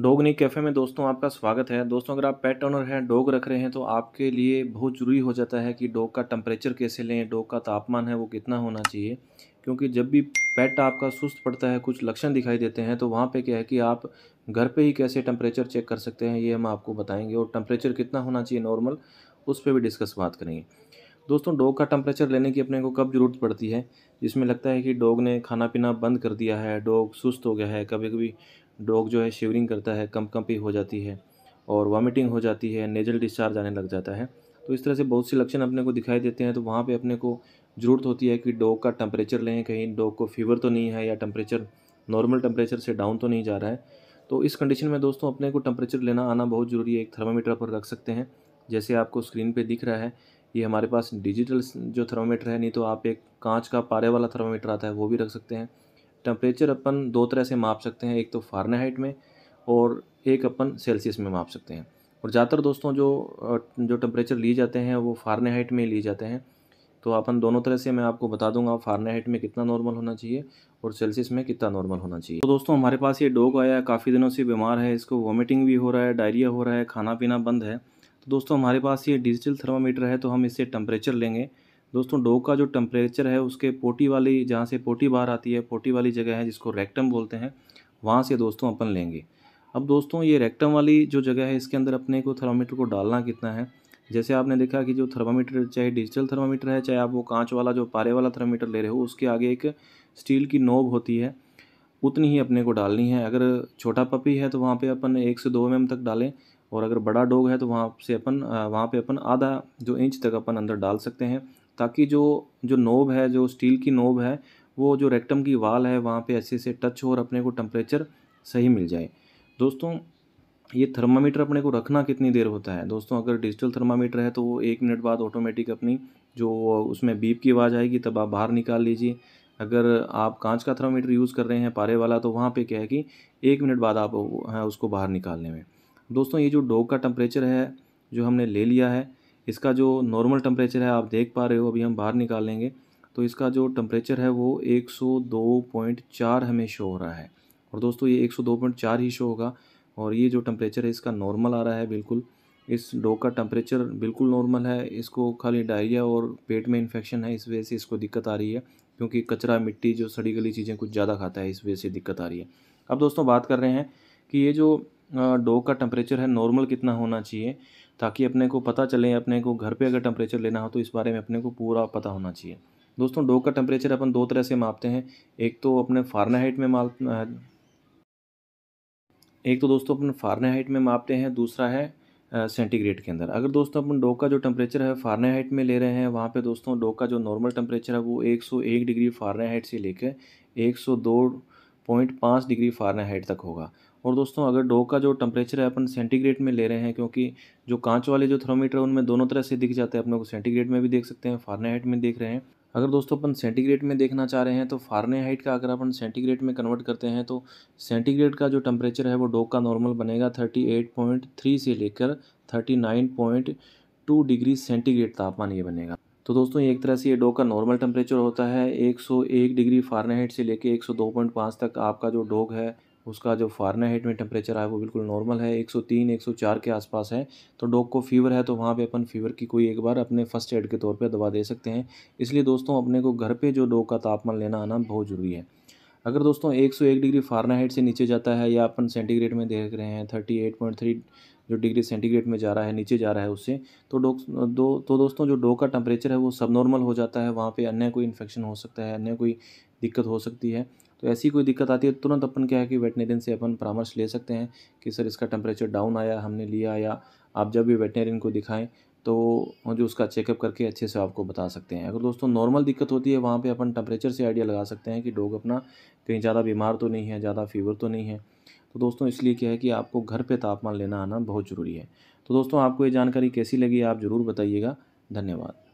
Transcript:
Dog cafe में दोस्तों आपका स्वागत है। दोस्तों, अगर आप पेट ओनर हैं, डॉग रख रहे हैं तो आपके लिए बहुत ज़रूरी हो जाता है कि डॉग का टेम्परेचर कैसे लें, डॉग का तापमान है वो कितना होना चाहिए। क्योंकि जब भी पेट आपका सुस्त पड़ता है, कुछ लक्षण दिखाई देते हैं तो वहाँ पे क्या है कि आप घर पे ही कैसे टेम्परेचर चेक कर सकते हैं, ये हम आपको बताएँगे। और टेम्परेचर कितना होना चाहिए नॉर्मल उस पर भी डिस्कस बात करेंगे। दोस्तों, डॉग का टेम्परेचर लेने की अपने को कब ज़रूरत पड़ती है? जिसमें लगता है कि डॉग ने खाना पीना बंद कर दिया है, डॉग सुस्त हो गया है कभी कभी डॉग जो है शिवरिंग करता है कम कंपी हो जाती है और वॉमिटिंग हो जाती है नेजल डिस्चार्ज आने लग जाता है। तो इस तरह से बहुत से लक्षण अपने को दिखाई देते हैं तो वहाँ पे अपने को ज़रूरत होती है कि डॉग का टेम्परेचर लें, कहीं डॉग को फीवर तो नहीं है या टेम्परेचर नॉर्मल टेम्परेचर से डाउन तो नहीं जा रहा है। तो इस कंडीशन में दोस्तों अपने को टेम्परेचर लेना आना बहुत ज़रूरी है, एक थर्मामीटर पर रख सकते हैं। जैसे आपको स्क्रीन पर दिख रहा है, ये हमारे पास डिजिटल जो थर्मामीटर है, नहीं तो आप एक कांच का पारे वाला थर्मामीटर आता है, वो भी रख सकते हैं। टेम्परेचर अपन दो तरह से माप सकते हैं, एक तो फारनेहाइट में और एक अपन सेल्सियस में माप सकते हैं। और ज़्यादातर दोस्तों जो जो टेम्परेचर लिए जाते हैं, वो फारनेहाइट में लिए जाते हैं। तो अपन दोनों तरह से मैं आपको बता दूँगा फारनेहाइट में कितना नॉर्मल होना चाहिए और सेल्सियस में कितना नॉर्मल होना चाहिए। तो दोस्तों, हमारे पास ये डॉग आया है, काफ़ी दिनों से बीमार है, इसको वॉमिटिंग भी हो रहा है डायरिया हो रहा है, खाना पीना बंद है। तो दोस्तों, हमारे पास ये डिजिटल थर्मामीटर है तो हम इससे टेम्परेचर लेंगे। दोस्तों, डोग का जो टेम्परेचर है, उसके पोटी वाली, जहाँ से पोटी बाहर आती है, पोटी वाली जगह है, जिसको रेक्टम बोलते हैं, वहाँ से दोस्तों अपन लेंगे। अब दोस्तों, ये रेक्टम वाली जो जगह है, इसके अंदर अपने को थर्मामीटर को डालना कितना है? जैसे आपने देखा कि जो थर्मामीटर चाहे डिजिटल थर्मामीटर है, चाहे आप वो कांच वाला, जो पारे वाला थर्मामीटर ले रहे हो, उसके आगे एक स्टील की नोब होती है, उतनी ही अपने को डालनी है। अगर छोटा पपी है तो वहाँ पे अपन एक से दो एम तक डालें, और अगर बड़ा डोग है तो वहाँ से अपन वहाँ पे अपन आधा जो इंच तक अपन अंदर डाल सकते हैं। ताकि जो जो नोब है, जो स्टील की नोब है, वो जो रेक्टम की वाल है, वहाँ पे ऐसे से टच हो और अपने को टेम्परेचर सही मिल जाए। दोस्तों, ये थर्मामीटर अपने को रखना कितनी देर होता है? दोस्तों, अगर डिजिटल थर्मामीटर है तो वो एक मिनट बाद ऑटोमेटिक अपनी जो उसमें बीप की आवाज़ आएगी, तब आप बाहर निकाल लीजिए। अगर आप कांच का थर्मामीटर यूज़ कर रहे हैं, पारे वाला तो वहाँ पे क्या है कि एक मिनट बाद आप हैं, उसको बाहर निकालने में। दोस्तों, ये जो डॉग का टेम्परेचर है, जो हमने ले लिया है इसका जो नॉर्मल टेम्परेचर है, आप देख पा रहे हो, अभी हम बाहर निकालेंगे तो इसका जो टेम्परेचर है, वो 102.4 हमें शो हो रहा है। और दोस्तों, ये 102.4 ही शो होगा। और ये जो टेम्परेचर है, इसका नॉर्मल आ रहा है बिल्कुल। इस डॉग का टेम्परेचर बिल्कुल नॉर्मल है। इसको खाली डायरिया और पेट में इन्फेक्शन है, इस वजह से इसको दिक्कत आ रही है। क्योंकि कचरा, मिट्टी, जो सड़ी गली चीज़ें कुछ ज़्यादा खाता है, इस वजह से दिक्कत आ रही है। अब दोस्तों, बात कर रहे हैं कि ये जो डॉग का टेम्परेचर है नॉर्मल कितना होना चाहिए? ताकि अपने को पता चले, अपने को घर पे अगर टेम्परेचर लेना हो तो इस बारे में अपने को पूरा पता होना चाहिए। दोस्तों, डोग का टेम्परेचर अपन दो तरह से मापते हैं। एक तो अपने फारनाहाइट में माप एक तो दोस्तों अपन फारनाहाइट में मापते हैं, दूसरा है सेंटीग्रेड के अंदर। अगर दोस्तों अपन डोग का जो टेम्परेचर है फारनाहाइट में ले रहे हैं, वहाँ पे दोस्तों डॉग का जो नॉर्मल टेम्परेचर है वो 101 डिग्री फारनाहाइट से लेकर 102.5 डिग्री फारनाहाइट तक होगा। और दोस्तों, अगर डो का जो टेम्परेचर है, अपन सेंटीग्रेड में ले रहे हैं, क्योंकि जो कांच वाले जो थर्मोमीटर है, उनमें दोनों तरह से दिख जाते हैं। अपने को सेंटीग्रेड में भी देख सकते हैं फारनेहाइट में देख रहे हैं। अगर दोस्तों, अपन सेंटीग्रेड में देखना चाह रहे हैं तो फारनेहाइट का अगर अपन सेंटीग्रेड में कन्वर्ट करते हैं तो सेंटीग्रेड का जो टेम्परेचर है, वो डो का नॉर्मल बनेगा थर्टी एट पॉइंट थ्री से लेकर thirty nine point two degree centigrade तापमान ये बनेगा। तो दोस्तों, एक तरह से ये डॉग का नॉर्मल टेम्परेचर होता है 101 डिग्री फारनेहाइट से लेके 102.5 तक आपका जो डोग है उसका जो फारनाहाइट में टेम्परेचर है वो बिल्कुल नॉर्मल है 103 104 के आसपास है। तो डॉग को फीवर है तो वहाँ पे अपन फीवर की कोई एक बार अपने फ़र्स्ट एड के तौर पे दवा दे सकते हैं। इसलिए दोस्तों, अपने को घर पे जो डॉग का तापमान लेना आना बहुत ज़रूरी है। अगर दोस्तों 101 डिग्री फारनाहाइट से नीचे जाता है, या अपन सेंटीग्रेड में देख रहे हैं थर्टी जो डिग्री सेंटीग्रेड में जा रहा है, नीचे जा रहा है उससे तो डॉग दो तो दोस्तों, जो डॉग का टेम्परेचर है, वो सब नॉर्मल हो जाता है। वहाँ पे अन्य कोई इन्फेक्शन हो सकता है, अन्य कोई दिक्कत हो सकती है। तो ऐसी कोई दिक्कत आती है, तुरंत अपन क्या है कि वेटनेरियन से अपन परामर्श ले सकते हैं कि, सर, इसका टेम्परेचर डाउन आया, हमने लिया या आप जब भी वेटनेरियन को दिखाएँ तो जो उसका चेकअप करके अच्छे से आपको बता सकते हैं। अगर दोस्तों नॉर्मल दिक्कत होती है, वहाँ पे अपन टेम्परेचर से आइडिया लगा सकते हैं कि डॉग अपना कहीं ज़्यादा बीमार तो नहीं है, ज़्यादा फीवर तो नहीं है। तो दोस्तों इसलिए क्या है कि आपको घर पे तापमान लेना आना बहुत ज़रूरी है। तो दोस्तों आपको ये जानकारी कैसी लगी, आप ज़रूर बताइएगा। धन्यवाद।